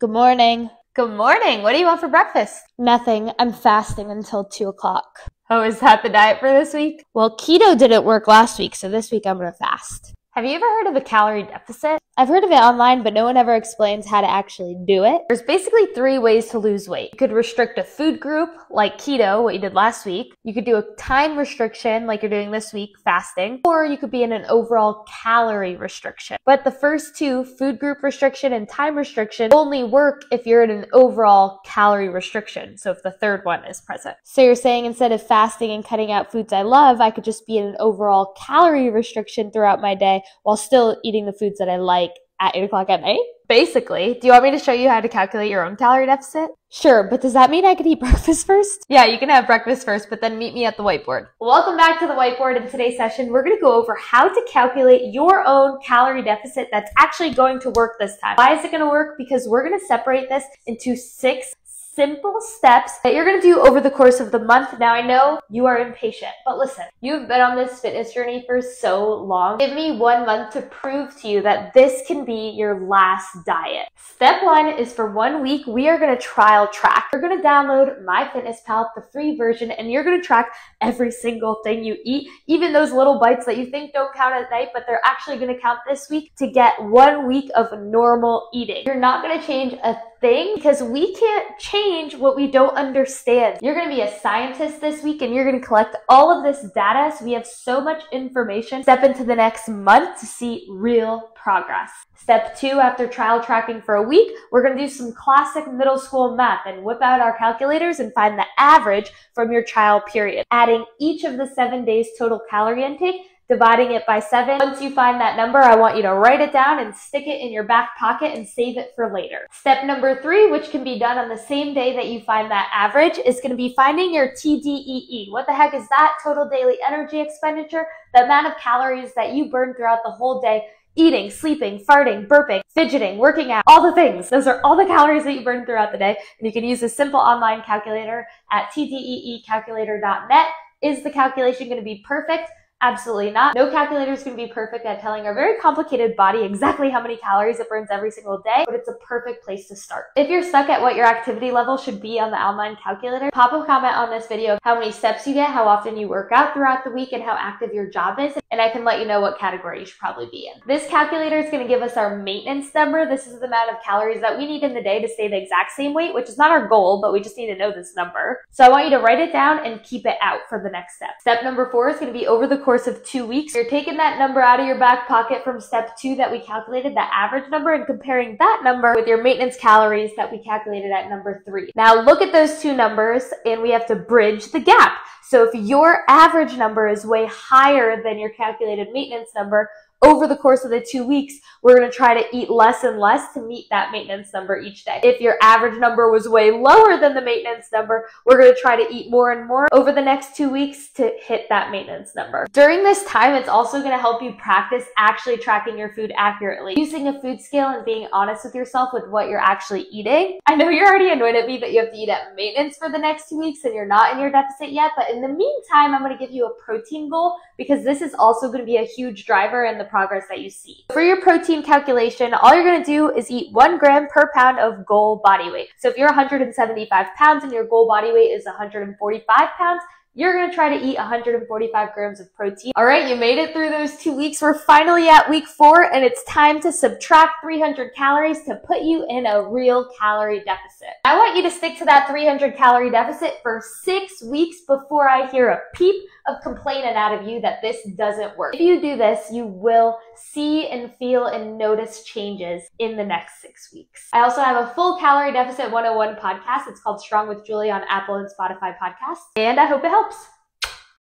Good morning. Good morning. What do you want for breakfast? Nothing. I'm fasting until 2 o'clock. Oh, is that the diet for this week? Well, keto didn't work last week, so this week I'm going to fast. Have you ever heard of a calorie deficit? I've heard of it online, but no one ever explains how to actually do it. There's basically three ways to lose weight. You could restrict a food group, like keto, what you did last week. You could do a time restriction, like you're doing this week, fasting. Or you could be in an overall calorie restriction. But the first two, food group restriction and time restriction, only work if you're in an overall calorie restriction. So if the third one is present. So you're saying instead of fasting and cutting out foods I love, I could just be in an overall calorie restriction throughout my day while still eating the foods that I like at 8 o'clock at night? Basically. Do you want me to show you how to calculate your own calorie deficit? Sure, but does that mean I could eat breakfast first? Yeah, you can have breakfast first, but then meet me at the whiteboard. Welcome back to the whiteboard. In today's session, we're going to go over how to calculate your own calorie deficit that's actually going to work this time. Why is it going to work? Because we're going to separate this into six simple steps that you're going to do over the course of the month. Now, I know you are impatient, but listen, you've been on this fitness journey for so long. Give me one month to prove to you that this can be your last diet. Step one is for one week, we are going to trial track. You're going to download MyFitnessPal, the free version, and you're going to track every single thing you eat, even those little bites that you think don't count at night, but they're actually going to count this week to get one week of normal eating. You're not going to change a thing because we can't change what we don't understand. You're going to be a scientist this week and you're going to collect all of this data so we have so much information. Step into the next month to see real progress. Step two, after trial tracking for a week, we're going to do some classic middle school math and whip out our calculators and find the average from your trial period. Adding each of the seven days total calorie intake dividing it by seven. Once you find that number, I want you to write it down and stick it in your back pocket and save it for later. Step number three, which can be done on the same day that you find that average, is going to be finding your TDEE. What the heck is that? Total daily energy expenditure, the amount of calories that you burn throughout the whole day eating, sleeping, farting, burping, fidgeting, working out, all the things. Those are all the calories that you burn throughout the day. And you can use a simple online calculator at tdeecalculator.net. Is the calculation going to be perfect? Absolutely not. No calculator is going to be perfect at telling our very complicated body exactly how many calories it burns every single day, but it's a perfect place to start. If you're stuck at what your activity level should be on the online calculator, pop a comment on this video of how many steps you get, how often you work out throughout the week, and how active your job is, and I can let you know what category you should probably be in. This calculator is going to give us our maintenance number. This is the amount of calories that we need in the day to stay the exact same weight, which is not our goal, but we just need to know this number. So I want you to write it down and keep it out for the next step. Step number four is going to be over the course course of two weeks. You're taking that number out of your back pocket from step two that we calculated, the average number, and comparing that number with your maintenance calories that we calculated at number three. Now look at those two numbers and we have to bridge the gap. So if your average number is way higher than your calculated maintenance number, over the course of the two weeks, we're going to try to eat less and less to meet that maintenance number each day. If your average number was way lower than the maintenance number, we're going to try to eat more and more over the next two weeks to hit that maintenance number. During this time, it's also going to help you practice actually tracking your food accurately. Using a food scale and being honest with yourself with what you're actually eating. I know you're already annoyed at me that you have to eat at maintenance for the next two weeks and you're not in your deficit yet, but in the meantime, I'm going to give you a protein goal because this is also going to be a huge driver in the progress that you see. For your protein calculation, all you're to do is eat one gram per pound of goal body weight. So if you're 175 pounds and your goal body weight is 145 pounds, you're to try to eat 145 grams of protein. All right, you made it through those two weeks. We're finally at week four and it's time to subtract 300 calories to put you in a real calorie deficit. I want you to stick to that 300 calorie deficit for six weeks before I hear a peep of complaining out of you that this doesn't work. If you do this, you will see and feel and notice changes in the next six weeks. I also have a full calorie deficit 101 podcast. It's called Strong with Julie on Apple and Spotify podcasts. And I hope it helps.